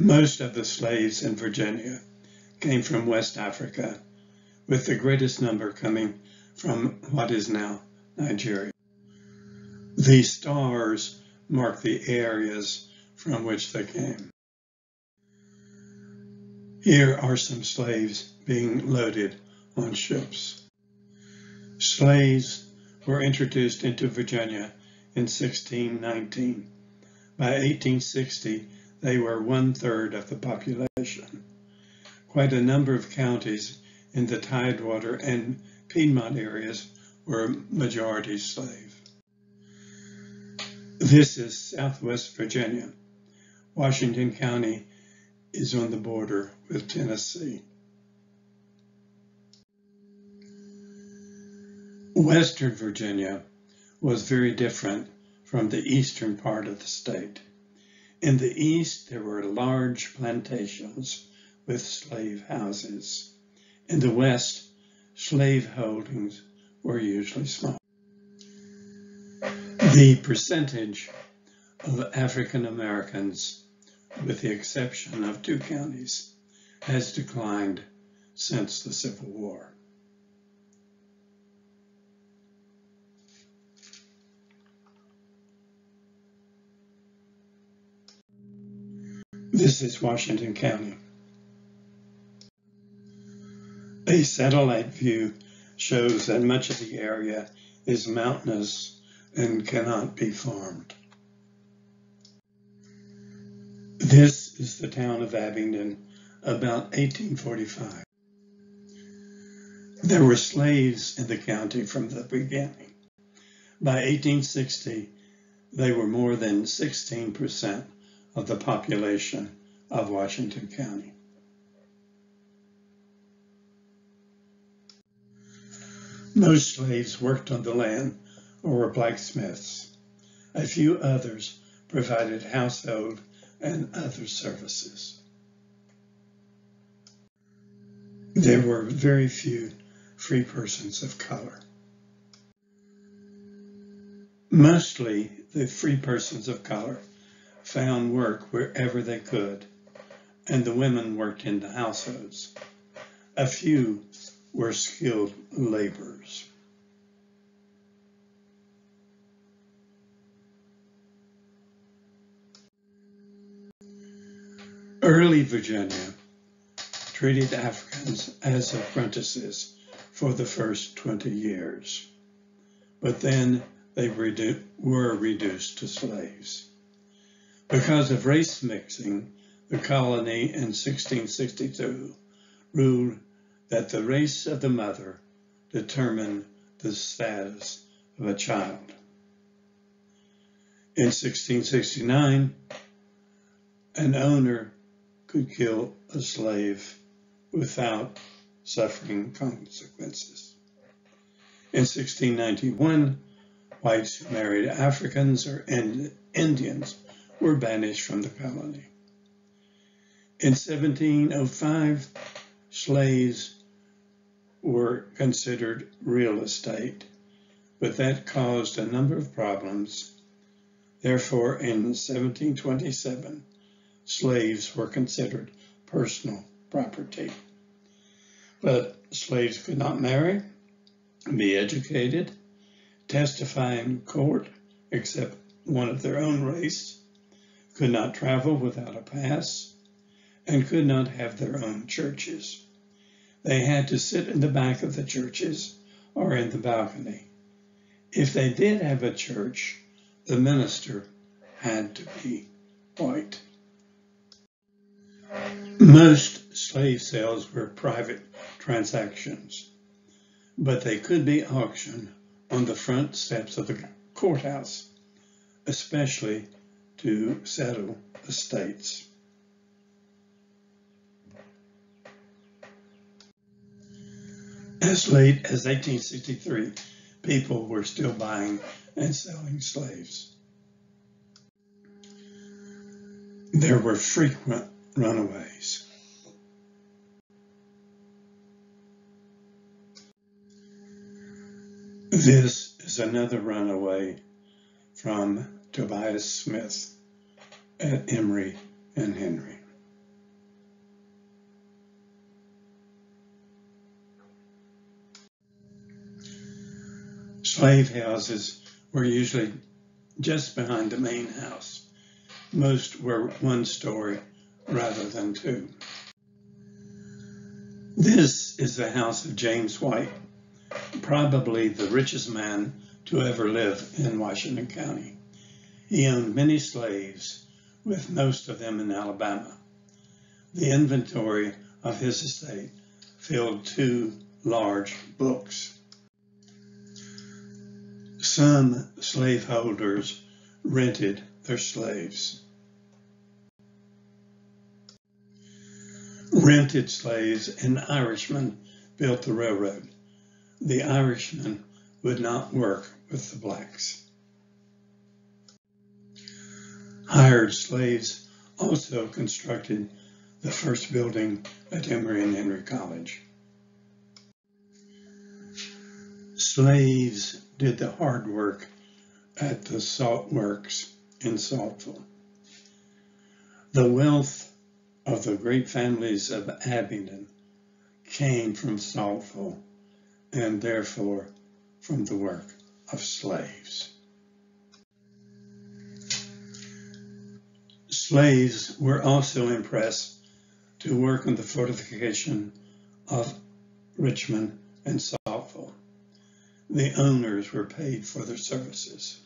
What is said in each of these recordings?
Most of the slaves in Virginia came from West Africa, with the greatest number coming from what is now Nigeria. The stars mark the areas from which they came. Here are some slaves being loaded on ships. Slaves were introduced into Virginia in 1619. By 1860, they were one third of the population. Quite a number of counties in the Tidewater and Piedmont areas were majority slave. This is Southwest Virginia. Washington County is on the border with Tennessee. Western Virginia was very different from the eastern part of the state. In the east, there were large plantations with slave houses. In the west, slave holdings were usually small. The percentage of African Americans, with the exception of two counties, has declined since the Civil War. This is Washington County. A satellite view shows that much of the area is mountainous and cannot be farmed. This is the town of Abingdon about 1845. There were slaves in the county from the beginning. By 1860, they were more than 16% of the population of Washington County. Most slaves worked on the land or were blacksmiths. A few others provided household and other services. There were very few free persons of color. Mostly the free persons of color found work wherever they could, and the women worked in the households. A few were skilled laborers. Early Virginia treated Africans as apprentices for the first 20 years, but then they redu were reduced to slaves. Because of race mixing, the colony in 1662 ruled that the race of the mother determined the status of a child. In 1669, an owner could kill a slave without suffering consequences. In 1691, whites who married Africans or Indians were banished from the colony. In 1705, slaves were considered real estate, but that caused a number of problems. Therefore, in 1727, slaves were considered personal property. But slaves could not marry, be educated, testify in court except one of their own race, could not travel without a pass, and could not have their own churches. They had to sit in the back of the churches or in the balcony. If they did have a church, the minister had to be white. Most slave sales were private transactions, but they could be auctioned on the front steps of the courthouse, especially to settle estates. As late as 1863, people were still buying and selling slaves. There were frequent runaways. This is another runaway from Tobias Smith at Emory and Henry. Slave houses were usually just behind the main house. Most were one story rather than two. This is the house of James White, probably the richest man to ever live in Washington County. He owned many slaves, with most of them in Alabama. The inventory of his estate filled two large books. Some slaveholders rented their slaves. Rented slaves and Irishmen built the railroad. The Irishmen would not work with the blacks. Hired slaves also constructed the first building at Emory and Henry College. Slaves did the hard work at the salt works in Saltville. The wealth of the great families of Abingdon came from Saltville and therefore from the work of slaves. Slaves were also impressed to work on the fortification of Richmond and Saltville the owners were paid for their services.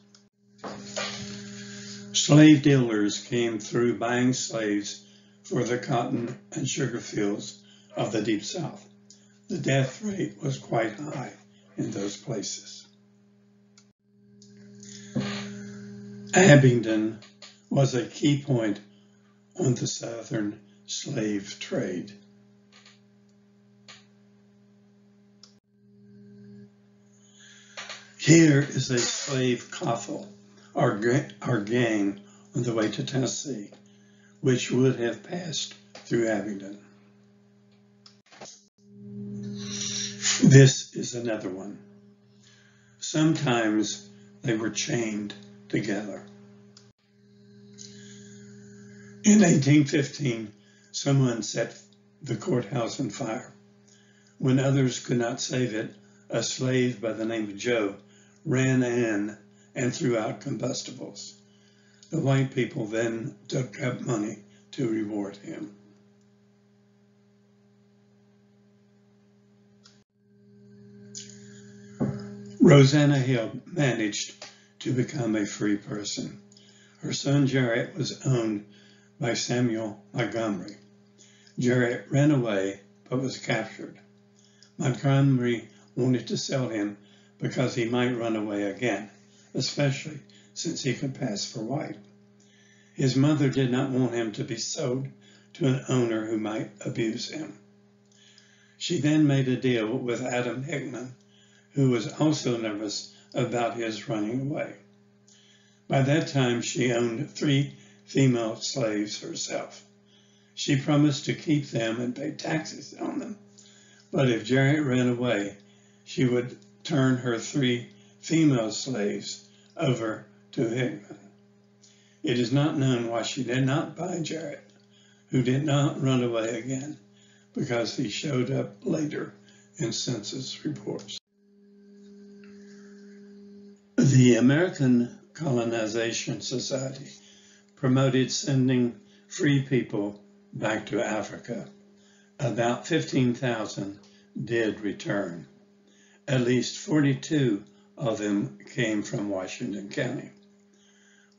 Slave dealers came through buying slaves for the cotton and sugar fields of the Deep South. The death rate was quite high in those places. Abingdon was a key point on the southern slave trade. Here is a slave coffle, our, our gang on the way to Tennessee, which would have passed through Abingdon. This is another one. Sometimes they were chained together. In 1815, someone set the courthouse on fire. When others could not save it, a slave by the name of Joe ran in and threw out combustibles. The white people then took up money to reward him. Rosanna Hill managed to become a free person. Her son Jarrett was owned by Samuel Montgomery. Jarrett ran away but was captured. Montgomery wanted to sell him because he might run away again, especially since he could pass for white. His mother did not want him to be sold to an owner who might abuse him. She then made a deal with Adam Hickman, who was also nervous about his running away. By that time, she owned three female slaves herself. She promised to keep them and pay taxes on them. But if Jarrett ran away, she would turn her three female slaves over to Hickman. It is not known why she did not buy Jarrett, who did not run away again, because he showed up later in census reports. The American Colonization Society promoted sending free people back to Africa. About 15,000 did return. At least 42 of them came from Washington County.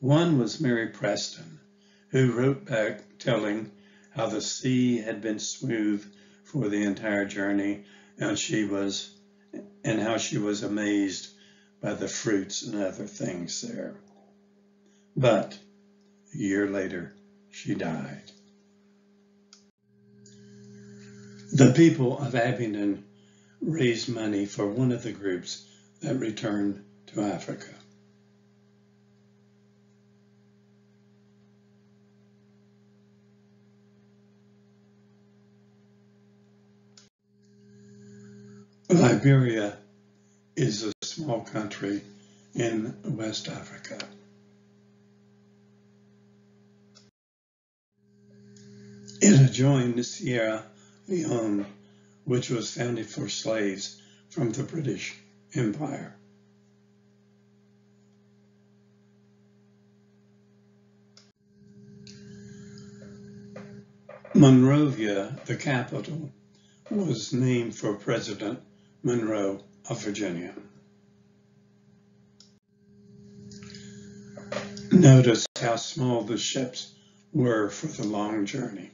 One was Mary Preston, who wrote back telling how the sea had been smooth for the entire journey and she was and how she was amazed by the fruits and other things there. But a year later, she died. The people of Abingdon raised money for one of the groups that returned to Africa. Liberia is a small country in West Africa. joined the Sierra Leone, which was founded for slaves from the British Empire. Monrovia, the capital, was named for President Monroe of Virginia. Notice how small the ships were for the long journey.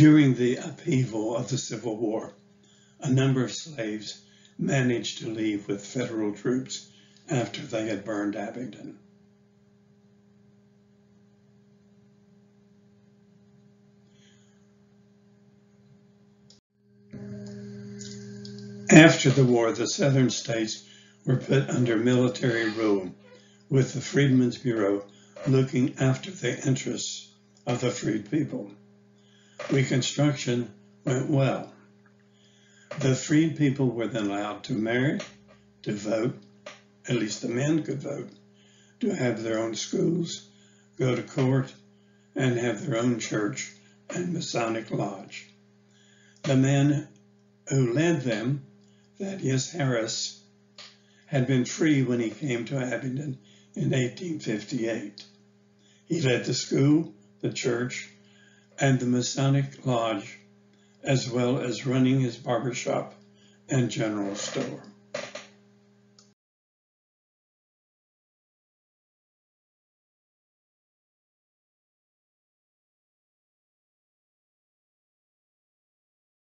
During the upheaval of the Civil War, a number of slaves managed to leave with federal troops after they had burned Abingdon. After the war, the southern states were put under military rule, with the Freedmen's Bureau looking after the interests of the freed people. Reconstruction went well. The freed people were then allowed to marry, to vote, at least the men could vote, to have their own schools, go to court, and have their own church and Masonic lodge. The man who led them Thaddeus Harris had been free when he came to Abingdon in 1858. He led the school, the church, and the Masonic Lodge, as well as running his barber shop and general store.